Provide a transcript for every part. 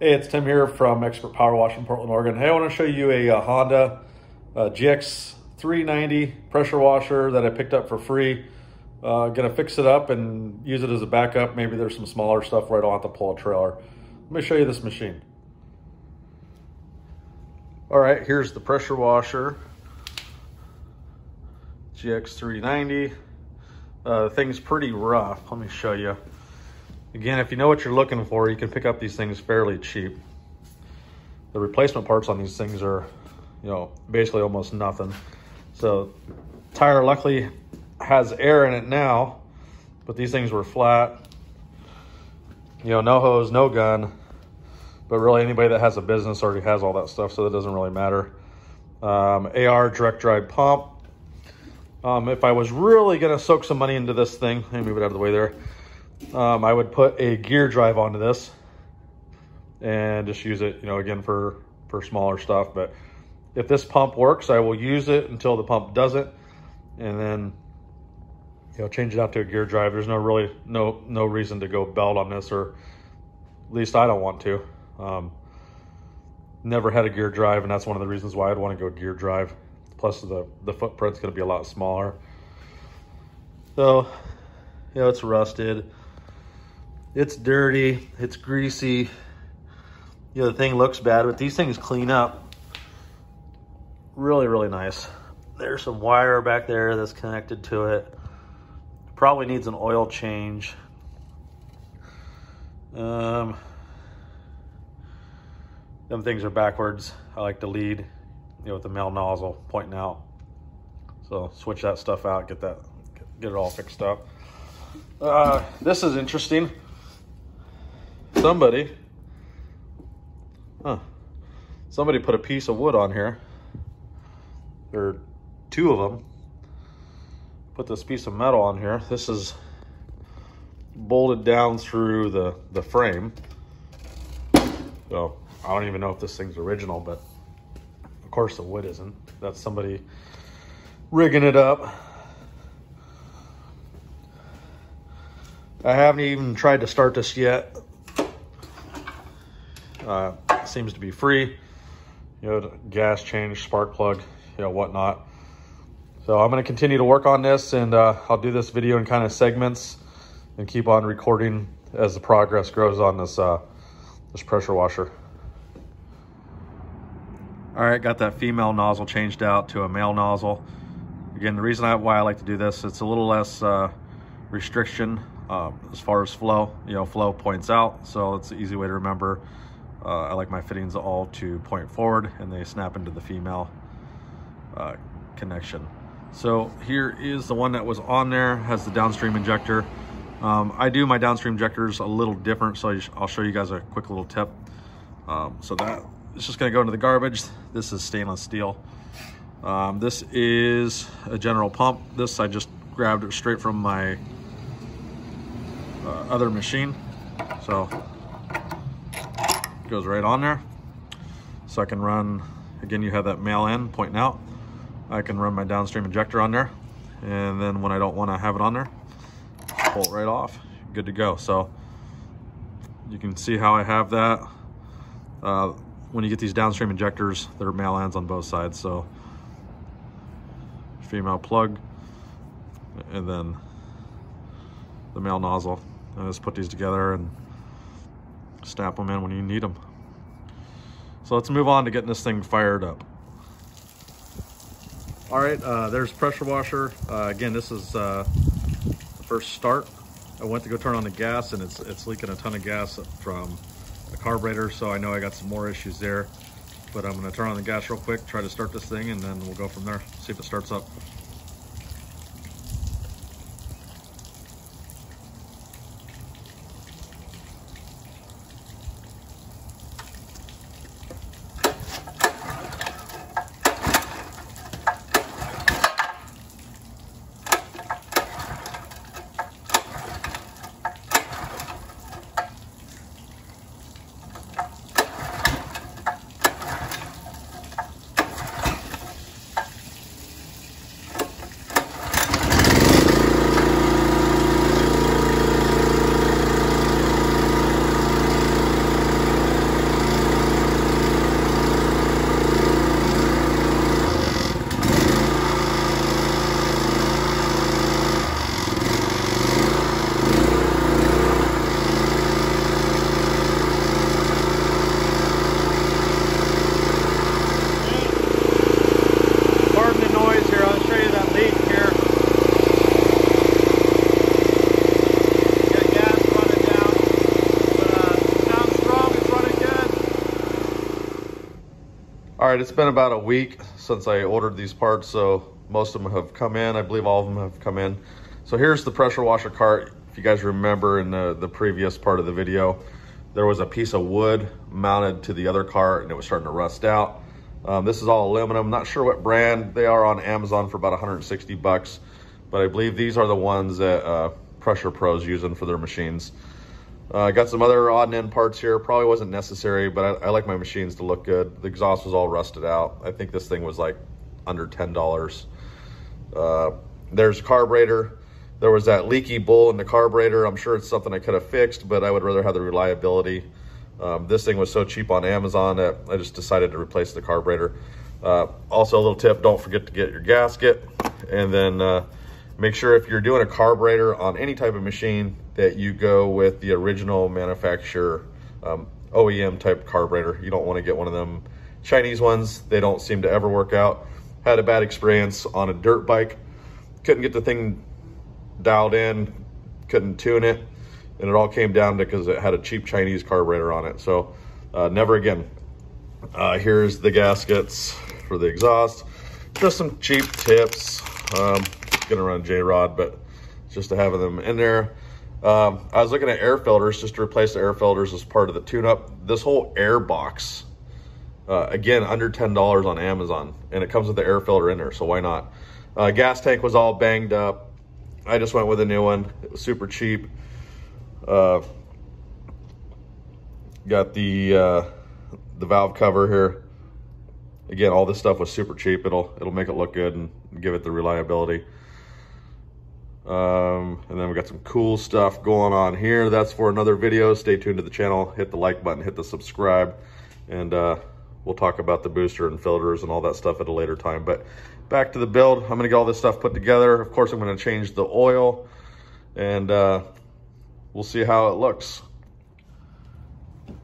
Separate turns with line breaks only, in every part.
Hey, it's Tim here from Expert Power Wash in Portland, Oregon. Hey, I want to show you a, uh Honda uh, GX 390 pressure washer that I picked up for free. Uh, gonna fix it up and use it as a backup. Maybe there's some smaller stuff where I don't have to pull a trailer. Let me show you this machine. All right, here's the pressure washer. GX 390. Uh, thing's pretty rough. Let me show you. Again, if you know what you're looking for, you can pick up these things fairly cheap. The replacement parts on these things are, you know, basically almost nothing. So tire luckily has air in it now, but these things were flat. You know, no hose, no gun, but really anybody that has a business already has all that stuff, so that doesn't really matter. Um, AR direct drive pump. Um, if I was really gonna soak some money into this thing, let me move it out of the way there um, I would put a gear drive onto this and just use it, you know, again for, for smaller stuff. But if this pump works, I will use it until the pump doesn't. And then, you know, change it out to a gear drive. There's no really, no, no reason to go belt on this or at least I don't want to. Um, never had a gear drive and that's one of the reasons why I'd want to go gear drive. Plus the, the footprint's going to be a lot smaller. So, you know, it's rusted it's dirty, it's greasy. You know, the thing looks bad, but these things clean up really, really nice. There's some wire back there that's connected to it. Probably needs an oil change. Um, them things are backwards. I like to lead, you know, with the male nozzle pointing out. So switch that stuff out, get that, get it all fixed up. Uh, this is interesting somebody, huh, somebody put a piece of wood on here, or two of them, put this piece of metal on here. This is bolted down through the, the frame. So I don't even know if this thing's original, but of course the wood isn't. That's somebody rigging it up. I haven't even tried to start this yet. Uh, seems to be free. You know, gas change, spark plug, you know, whatnot. So I'm going to continue to work on this and uh, I'll do this video in kind of segments and keep on recording as the progress grows on this, uh, this pressure washer. All right, got that female nozzle changed out to a male nozzle. Again, the reason I, why I like to do this, it's a little less uh, restriction uh, as far as flow. You know, flow points out, so it's an easy way to remember. Uh, I like my fittings all to point forward and they snap into the female uh, connection. So here is the one that was on there, has the downstream injector. Um, I do my downstream injectors a little different, so I'll show you guys a quick little tip. Um, so that it's just gonna go into the garbage. This is stainless steel. Um, this is a general pump. This I just grabbed it straight from my uh, other machine. So goes right on there. So I can run, again, you have that male end pointing out. I can run my downstream injector on there. And then when I don't want to have it on there, pull it right off. Good to go. So you can see how I have that. Uh, when you get these downstream injectors, they're male ends on both sides. So female plug and then the male nozzle. I just put these together and snap them in when you need them. So let's move on to getting this thing fired up. All right, uh, there's pressure washer. Uh, again, this is uh, the first start. I went to go turn on the gas and it's, it's leaking a ton of gas from the carburetor, so I know I got some more issues there. But I'm gonna turn on the gas real quick, try to start this thing, and then we'll go from there, see if it starts up. All right, it's been about a week since I ordered these parts, so most of them have come in. I believe all of them have come in. So here's the pressure washer cart. If you guys remember in the, the previous part of the video, there was a piece of wood mounted to the other cart and it was starting to rust out. Um, this is all aluminum. Not sure what brand. They are on Amazon for about 160 bucks, but I believe these are the ones that uh, Pressure Pro's using for their machines. I uh, got some other odd and end parts here. Probably wasn't necessary, but I, I, like my machines to look good. The exhaust was all rusted out. I think this thing was like under $10. Uh, there's a carburetor. There was that leaky bowl in the carburetor. I'm sure it's something I could have fixed, but I would rather have the reliability. Um, this thing was so cheap on Amazon that I just decided to replace the carburetor. Uh, also, a little tip, don't forget to get your gasket. And then uh, make sure if you're doing a carburetor on any type of machine that you go with the original manufacturer um, OEM type carburetor. You don't want to get one of them Chinese ones. They don't seem to ever work out. Had a bad experience on a dirt bike. Couldn't get the thing dialed in, couldn't tune it, and it all came down to because it had a cheap Chinese carburetor on it. So uh, never again. Uh, here's the gaskets for the exhaust. Just some cheap tips. Um, gonna run J-Rod, but just to have them in there. Um, I was looking at air filters just to replace the air filters as part of the tune-up. This whole air box, uh, again, under $10 on Amazon, and it comes with the air filter in there, so why not? Uh, gas tank was all banged up. I just went with a new one. It was super cheap. Uh, got the uh, the valve cover here. Again, all this stuff was super cheap. It'll it'll make it look good and give it the reliability. Um, and then we got some cool stuff going on here. That's for another video. Stay tuned to the channel. Hit the like button, hit the subscribe, and uh, we'll talk about the booster and filters and all that stuff at a later time. But back to the build. I'm gonna get all this stuff put together. Of course, I'm gonna change the oil and uh, we'll see how it looks.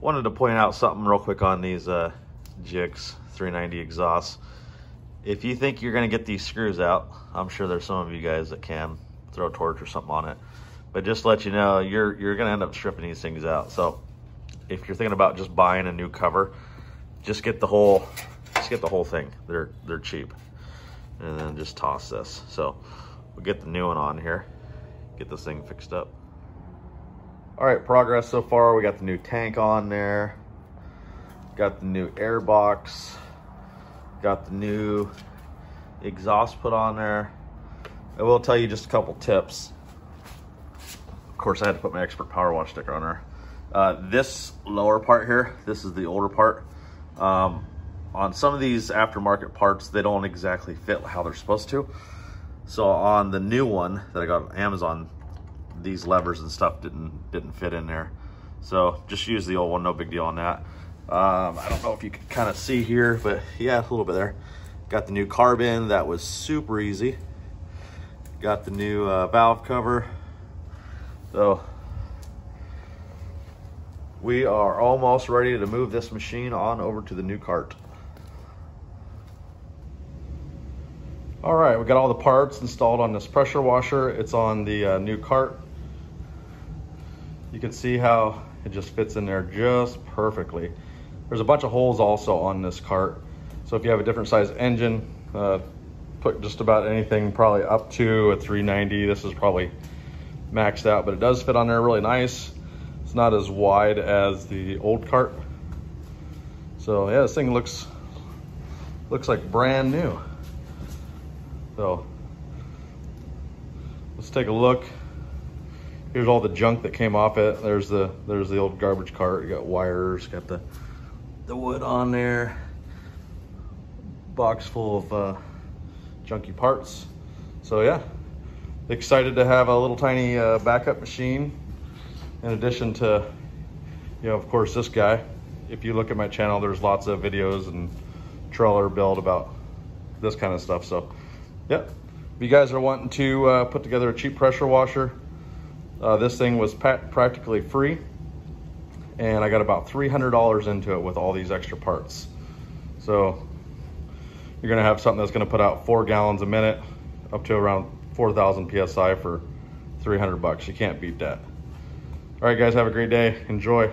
Wanted to point out something real quick on these uh, Jix 390 exhausts. If you think you're gonna get these screws out, I'm sure there's some of you guys that can throw a torch or something on it. But just to let you know, you're, you're gonna end up stripping these things out. So if you're thinking about just buying a new cover, just get the whole, just get the whole thing. They're, they're cheap and then just toss this. So we'll get the new one on here, get this thing fixed up. All right, progress so far. We got the new tank on there. Got the new air box. Got the new exhaust put on there. I will tell you just a couple tips. Of course, I had to put my expert power wash sticker on there. Uh, this lower part here, this is the older part. Um, on some of these aftermarket parts, they don't exactly fit how they're supposed to. So on the new one that I got on Amazon, these levers and stuff didn't didn't fit in there. So just use the old one, no big deal on that. Um, I don't know if you can kind of see here, but yeah, a little bit there. Got the new carbon, that was super easy. Got the new uh, valve cover. So we are almost ready to move this machine on over to the new cart. All right, we got all the parts installed on this pressure washer. It's on the uh, new cart. You can see how it just fits in there just perfectly. There's a bunch of holes also on this cart. So if you have a different size engine, uh, put just about anything probably up to a 390. This is probably maxed out, but it does fit on there really nice. It's not as wide as the old cart. So yeah, this thing looks looks like brand new. So let's take a look. Here's all the junk that came off it. There's the there's the old garbage cart. You got wires, got the the wood on there. Box full of uh, junky parts. So yeah, excited to have a little tiny uh, backup machine. In addition to, you know, of course, this guy. If you look at my channel, there's lots of videos and trailer build about this kind of stuff. So Yep. If you guys are wanting to uh, put together a cheap pressure washer, uh, this thing was practically free. And I got about $300 into it with all these extra parts. So you're gonna have something that's gonna put out four gallons a minute, up to around 4,000 PSI for 300 bucks. You can't beat that. All right, guys, have a great day. Enjoy.